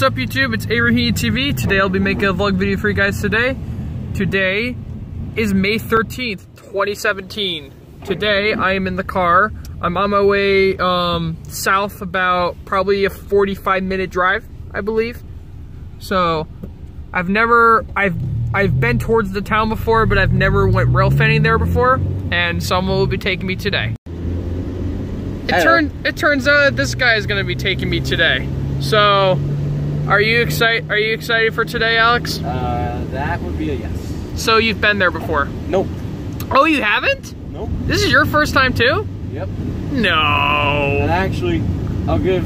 What's up YouTube? It's Avery Heaney TV. Today I'll be making a vlog video for you guys today. Today is May 13th, 2017. Today I am in the car. I'm on my way um, south about probably a 45 minute drive, I believe. So I've never, I've I've been towards the town before, but I've never went rail fanning there before, and someone will be taking me today. It, turn, it turns out that this guy is going to be taking me today. So, are you excited? Are you excited for today, Alex? Uh, that would be a yes. So you've been there before? Nope. Oh, you haven't? Nope. This is your first time too? Yep. No. And actually, I'll give.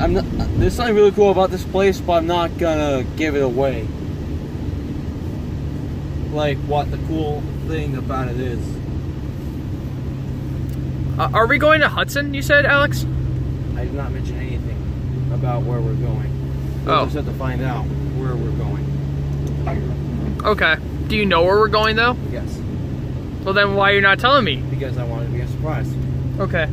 I'm not. There's something really cool about this place, but I'm not gonna give it away. Like what the cool thing about it is. Uh, are we going to Hudson? You said, Alex? I did not mention anything about where we're going. Oh. We Oh. just have to find out where we're going. Okay. Do you know where we're going though? Yes, Well, then why are you're not telling me? because I wanted to be a surprise. Okay.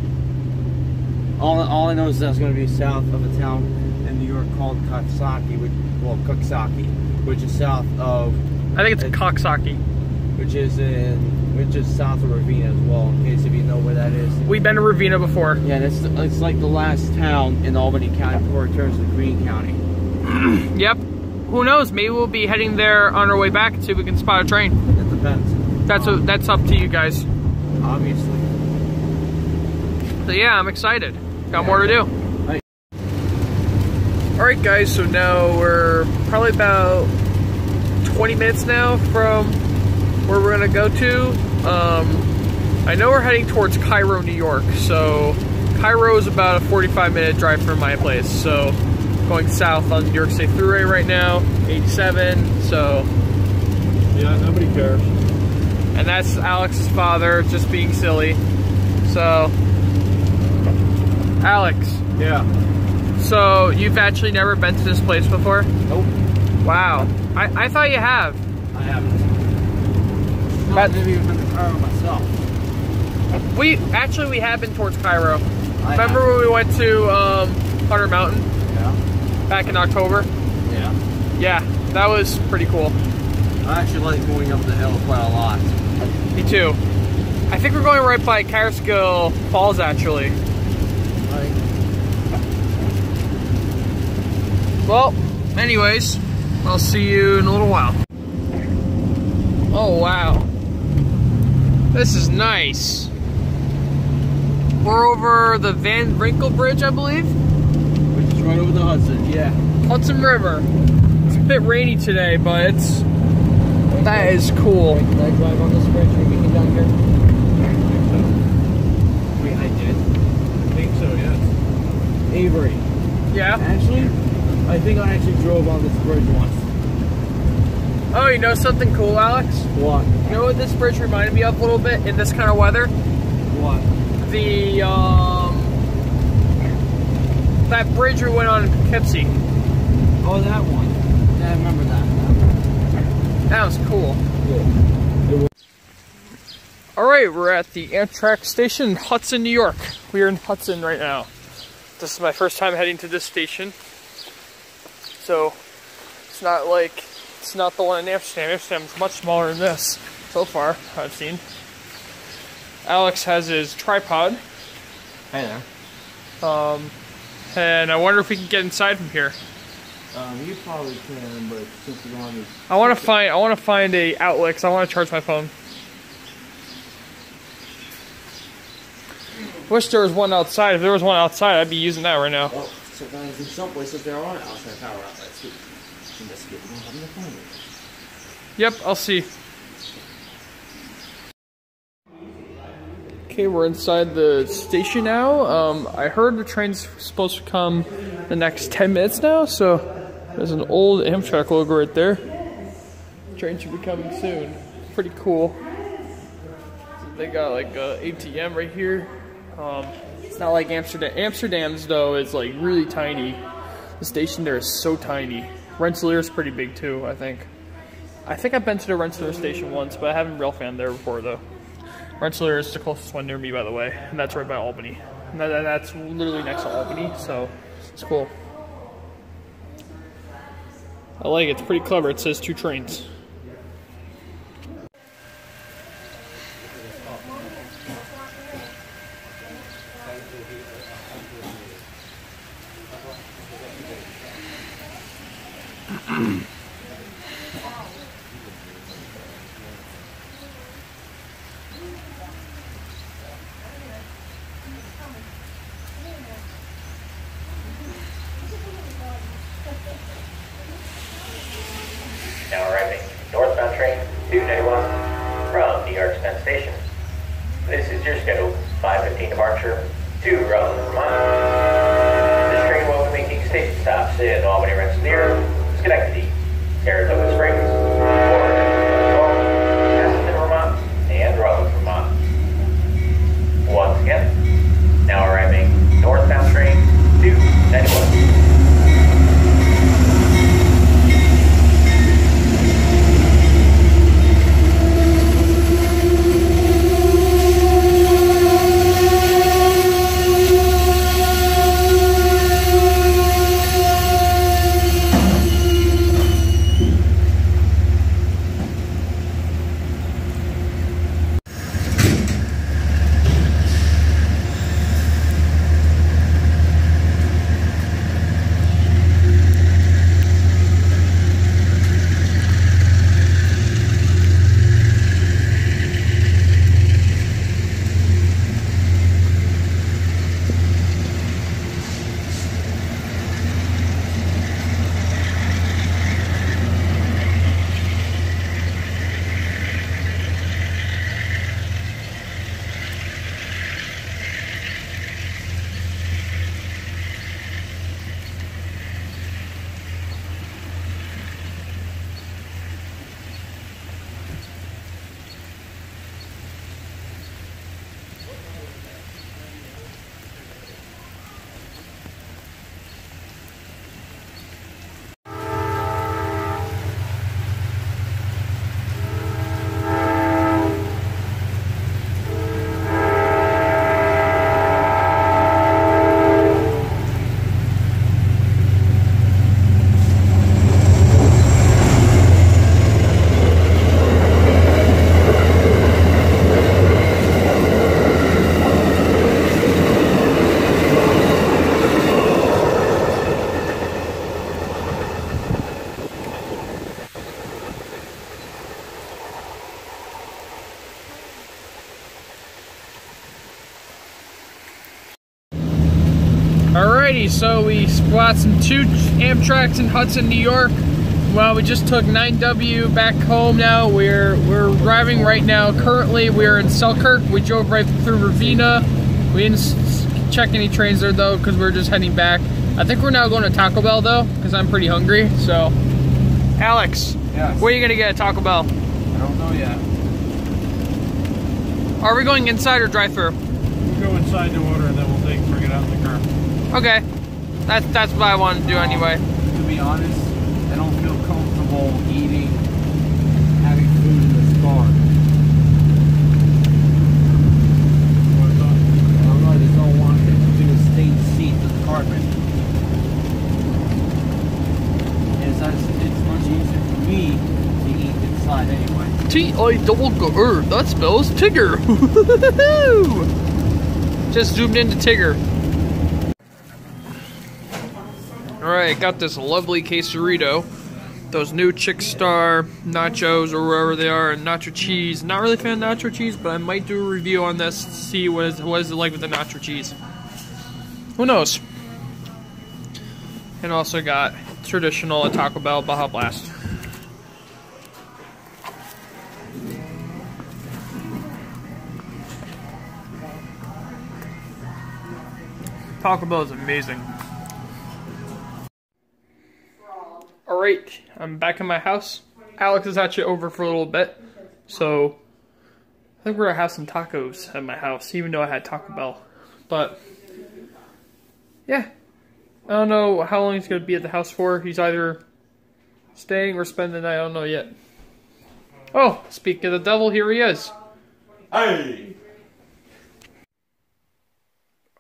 All, all I know is that it's going to be south of a town in New York called Koksaki, which, well, Koksaki, which is south of, I think it's It- Coxsackie. which is in, which is south of Ravena as well. In case if you know where that is. We've been to Ravena before. Yeah, it's it's like the last town in Albany County before it turns to Greene County. Yep. Who knows? Maybe we'll be heading there on our way back and see if we can spot a train. It depends, That's a, that's up to you guys. obviously. So yeah, I'm excited. Got more to do. All right, guys. So now we're probably about 20 minutes now from where we're gonna go to. Um, I know we're heading towards Cairo, New York. So Cairo is about a 45 minute drive from my place. So going south on New York State Thruway right now, 87. So Yeah, nobody cares. and that's Alex's father just being silly. So, Alex, Yeah. so you've actually never been to this place before? Nope. Wow. I, I thought you have. I haven't. But- I've never even been to Cairo myself. We actually we have been towards Cairo. I Remember have. when we went to um, Hunter Mountain. Back in October? Yeah. Yeah, that was pretty cool. I actually like going up the hill quite a lot. Me too. I think we're going right by Catskill Falls actually. Well, anyways, I'll see you in a little while. Oh, wow. This is nice. We're over the Van Winkle Bridge, I believe. Which is right over the Hudson. Yeah. Hudson River. It's a bit rainy today, but it's that is cool. Did I drive on this bridge when we came down here? Wait, I did. I think so, yes. Avery. Yeah. Actually, I think I actually drove on this bridge once. Oh, you know something cool, Alex? What? You know what this bridge reminded me of a little bit in this kind of weather? What? The um that bridge we went on in Poughkeepsie. Oh, that one. Yeah, I remember that. That was cool. Yeah. All right, we're at the Amtrak station in Hudson, New York. We are in Hudson right now. This is my first time heading to this station. So, it's not like, it's not the one in Amsterdam. Amsterdam's much smaller than this, so far, I've seen. Alex has his tripod, Hey there. um, and I wonder if we can get inside from here. Um, you probably can, but since you're on this... I want to find, I want to find a outlet because I want to charge my phone. Wish there was one outside. If there was one outside, I'd be using that right now. Well, sometimes in some places there are outside power outlets too. Investigate. We don't have. Yep, I'll see. Okay, we're inside the station now. Um, I heard the train's supposed to come the next 10 minutes now, so there's an old Amtrak logo right there. Train should be coming soon. Pretty cool. They got like a ATM right here. Um, it's not like Amsterdam. Amsterdam's though is like really tiny. The station there is so tiny. Rensselaer is pretty big too, I think. I think I've been to the Rensselaer station once, but I haven't rail fan there before though. Rensselaer is the closest one near me, by the way, and that's right by Albany. And that, that's literally next to Albany, so it's cool. I like it. It's pretty clever. It says two trains. Now arriving northbound train 291 from New York Penn Station. This is your scheduled 515 departure to Rutland, Vermont. This train will be making station stops in Albany, Rensselaer, Schenectady, so we some two Amtrak's in Hudson, New York. Well, we just took 9W back home now. We're we're driving right now. Currently, we're in Selkirk. We drove right through Ravena. We didn't check any trains there though, because we're just heading back. I think we're now going to Taco Bell though, because I'm pretty hungry. So, Alex, Yes. where are you gonna get at Taco Bell? I don't know yet. Are we going inside or drive-through? We'll go inside to order and then we'll take bring it out in the car. Okay, that's that's what I want to do anyway. To be honest, I don't feel comfortable eating, having food in this car. I don't know, I just don't want it to be a stained seat with carpet. It's, it's much easier for me to eat inside anyway. T I double G er, that spells Tigger. Just zoomed into Tigger. Alright, got this lovely quesarito. Those new Chick Star nachos or wherever they are, and nacho cheese. Not really fan of nacho cheese, but I might do a review on this to see what is, what is it like with the nacho cheese. Who knows? And also got traditional Taco Bell Baja Blast. Taco Bell is amazing. Alright, I'm back in my house. Alex is actually over for a little bit. So, I think we're gonna have some tacos at my house, even though I had Taco Bell. But, yeah. I don't know how long he's gonna be at the house for. He's either staying or spending the night, I don't know yet. Oh, speaking of the devil, here he is. Hey!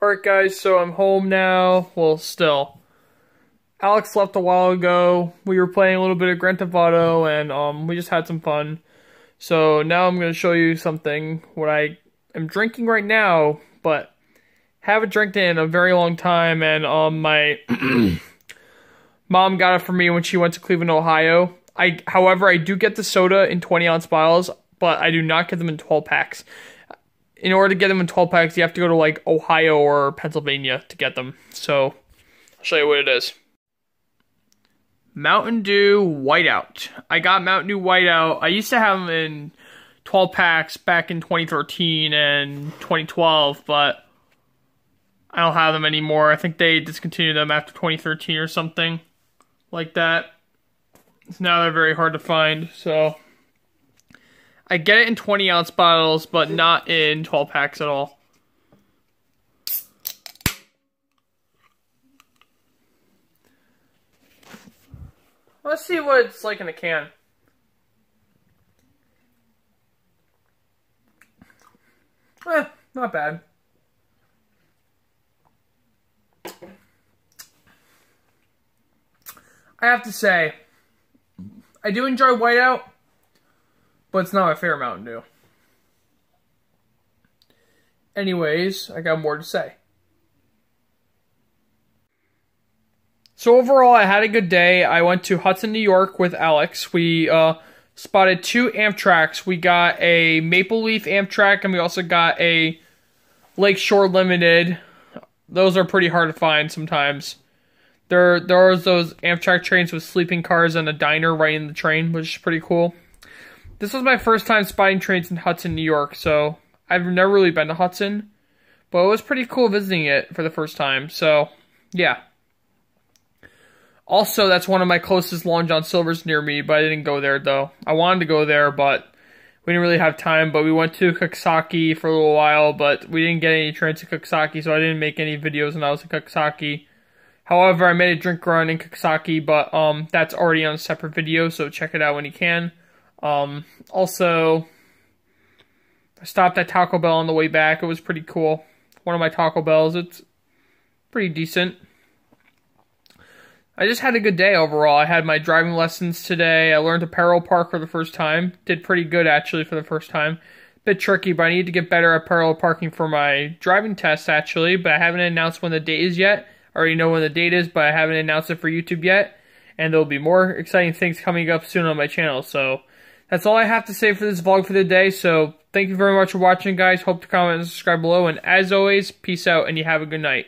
Alright, guys, so I'm home now. Well, still. Alex left a while ago. We were playing a little bit of Grand Theft Auto, and um, we just had some fun. So now I'm going to show you something what I am drinking right now, but haven't drank it in a very long time. And um, my mom got it for me when she went to Cleveland, Ohio. I, however, I do get the soda in 20 ounce bottles, but I do not get them in 12 packs. In order to get them in 12 packs, you have to go to like Ohio or Pennsylvania to get them. So I'll show you what it is. Mountain Dew Whiteout. I got Mountain Dew Whiteout. I used to have them in 12 packs back in 2013 and 2012, but I don't have them anymore. I think they discontinued them after 2013 or something like that. So now they're very hard to find, so I get it in 20 ounce bottles, but not in 12 packs at all. Let's see what it's like in a can. Eh, not bad. I have to say, I do enjoy Whiteout, but it's not my favorite Mountain Dew. Anyways, I got more to say. So overall, I had a good day. I went to Hudson, New York with Alex. We uh, spotted two Amtraks. We got a Maple Leaf Amtrak, and we also got a Lakeshore Limited. Those are pretty hard to find sometimes. There, there are those Amtrak trains with sleeping cars and a diner right in the train, which is pretty cool. This was my first time spotting trains in Hudson, New York, so I've never really been to Hudson, but it was pretty cool visiting it for the first time. So, yeah. Also, that's one of my closest Long John Silver's near me, but I didn't go there though. I wanted to go there, but we didn't really have time. But we went to Coxsackie for a little while, but we didn't get any trains to Coxsackie, so I didn't make any videos when I was in Coxsackie. However, I made a drink run in Coxsackie, but um, that's already on a separate video, so check it out when you can. Um, also, I stopped at Taco Bell on the way back. It was pretty cool. One of my Taco Bells. It's pretty decent. I just had a good day overall. I had my driving lessons today. I learned to parallel park for the first time. Did pretty good actually for the first time. Bit tricky, but I need to get better at parallel parking for my driving test actually, but I haven't announced when the date is yet. I already know when the date is, but I haven't announced it for YouTube yet. And there'll be more exciting things coming up soon on my channel. So that's all I have to say for this vlog for the day. So thank you very much for watching, guys. Hope to comment and subscribe below. And as always, peace out and you have a good night.